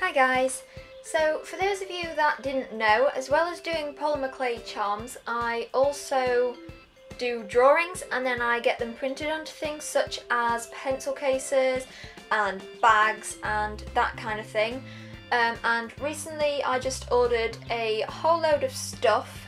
Hi guys! So for those of you that didn't know, as well as doing polymer clay charms, I also do drawings and then I get them printed onto things such as pencil cases and bags and that kind of thing. Um, and recently I just ordered a whole load of stuff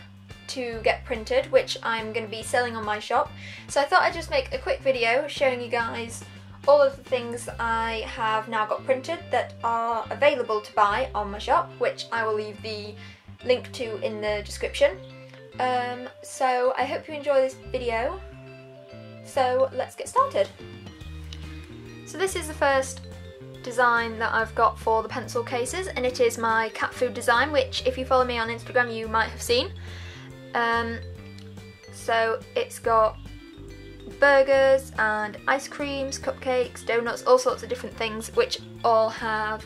to get printed, which I'm going to be selling on my shop. So I thought I'd just make a quick video showing you guys all of the things I have now got printed that are available to buy on my shop, which I will leave the link to in the description. Um, so I hope you enjoy this video. So let's get started. So this is the first design that I've got for the pencil cases and it is my cat food design which if you follow me on Instagram you might have seen. Um, so it's got burgers and ice creams, cupcakes, donuts, all sorts of different things which all have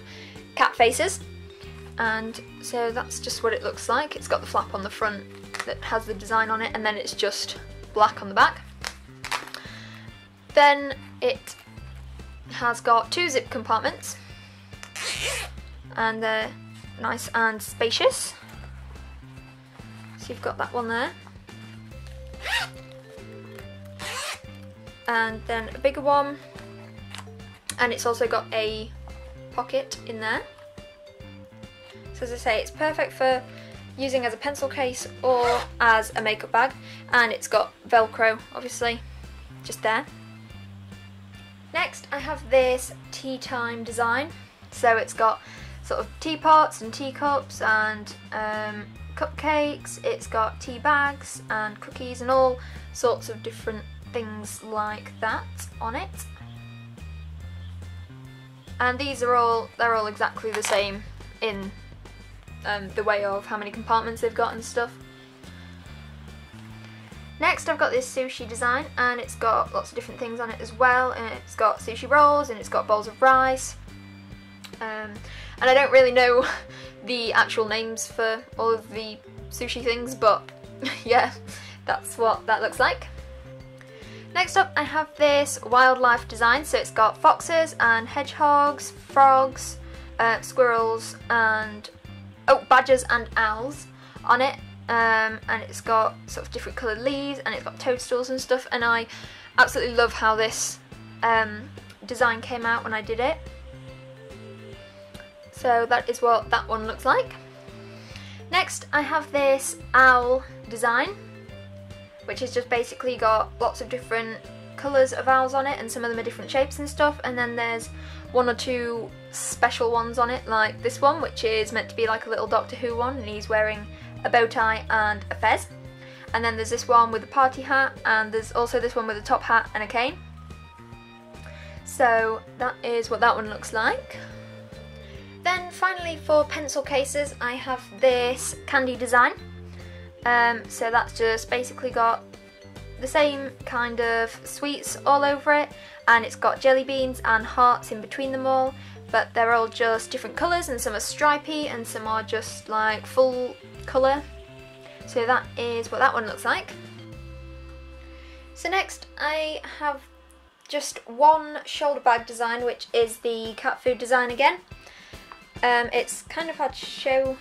cat faces. And so that's just what it looks like. It's got the flap on the front that has the design on it and then it's just black on the back. Then it has got two zip compartments and they're nice and spacious. So you've got that one there. And then a bigger one. And it's also got a pocket in there. So as I say, it's perfect for using as a pencil case or as a makeup bag. And it's got Velcro, obviously, just there. Next, I have this tea time design. So it's got sort of teapots and teacups and um, cupcakes, it's got tea bags and cookies and all sorts of different things like that on it. And these are all, they're all exactly the same in um, the way of how many compartments they've got and stuff. Next I've got this sushi design and it's got lots of different things on it as well and it's got sushi rolls and it's got bowls of rice um, and I don't really know the actual names for all of the sushi things, but yeah, that's what that looks like. Next up I have this wildlife design, so it's got foxes and hedgehogs, frogs, uh, squirrels and, oh, badgers and owls on it. Um, and it's got sort of different coloured leaves and it's got toadstools and stuff and I absolutely love how this um, design came out when I did it. So that is what that one looks like. Next I have this owl design which has just basically got lots of different colours of owls on it and some of them are different shapes and stuff and then there's one or two special ones on it like this one which is meant to be like a little Doctor Who one and he's wearing a bow tie and a fez. And then there's this one with a party hat and there's also this one with a top hat and a cane. So that is what that one looks like. Then finally for pencil cases I have this candy design. Um, so that's just basically got the same kind of sweets all over it and it's got jelly beans and hearts in between them all but they're all just different colours and some are stripy and some are just like full colour. So that is what that one looks like. So next I have just one shoulder bag design which is the cat food design again. Um, it's kind of hard to show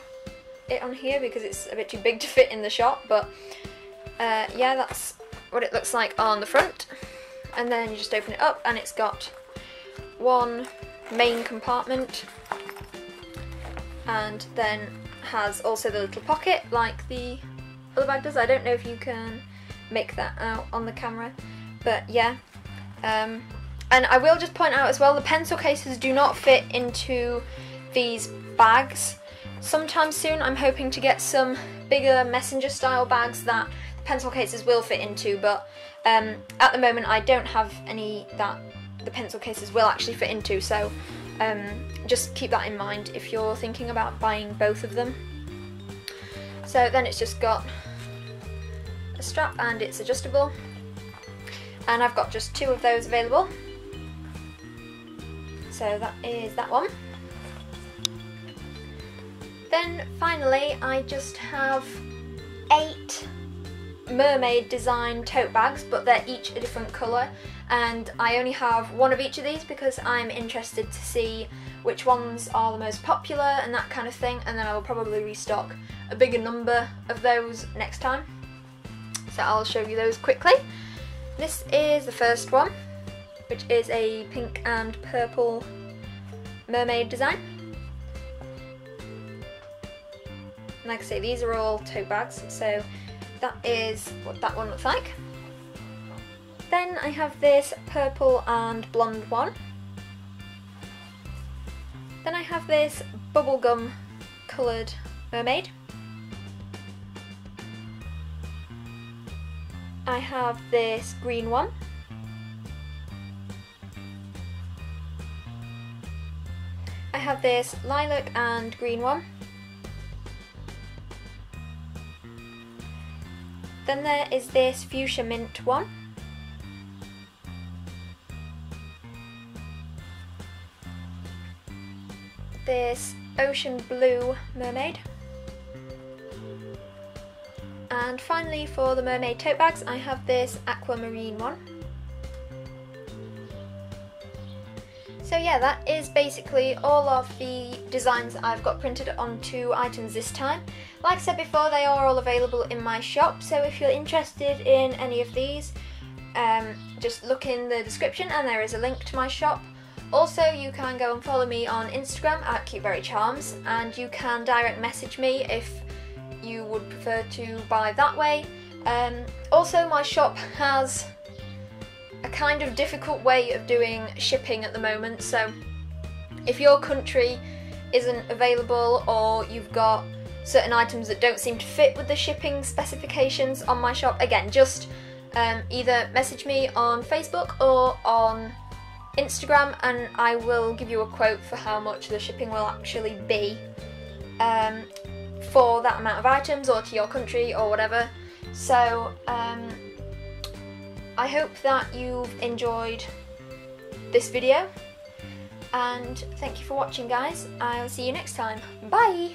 it on here because it's a bit too big to fit in the shop, but uh, yeah, that's what it looks like on the front. And then you just open it up and it's got one main compartment and then has also the little pocket like the other bag does. I don't know if you can make that out on the camera, but yeah. Um, and I will just point out as well, the pencil cases do not fit into these bags. Sometime soon I'm hoping to get some bigger messenger style bags that the pencil cases will fit into but um, at the moment I don't have any that the pencil cases will actually fit into so um, just keep that in mind if you're thinking about buying both of them. So then it's just got a strap and it's adjustable and I've got just two of those available. So that is that one. Then finally I just have eight mermaid design tote bags, but they're each a different colour. And I only have one of each of these because I'm interested to see which ones are the most popular and that kind of thing. And then I will probably restock a bigger number of those next time. So I'll show you those quickly. This is the first one, which is a pink and purple mermaid design. Like I say, these are all tote bags, so that is what that one looks like. Then I have this purple and blonde one. Then I have this bubblegum coloured mermaid. I have this green one. I have this lilac and green one. Then there is this fuchsia mint one. This ocean blue mermaid. And finally for the mermaid tote bags I have this aquamarine one. So yeah, that is basically all of the designs I've got printed onto items this time. Like I said before, they are all available in my shop, so if you're interested in any of these, um, just look in the description and there is a link to my shop. Also, you can go and follow me on Instagram at cuteberrycharms and you can direct message me if you would prefer to buy that way. Um, also, my shop has a kind of difficult way of doing shipping at the moment. So if your country isn't available or you've got certain items that don't seem to fit with the shipping specifications on my shop, again, just um, either message me on Facebook or on Instagram and I will give you a quote for how much the shipping will actually be um, for that amount of items or to your country or whatever. So, um, I hope that you've enjoyed this video and thank you for watching guys. I'll see you next time. Bye!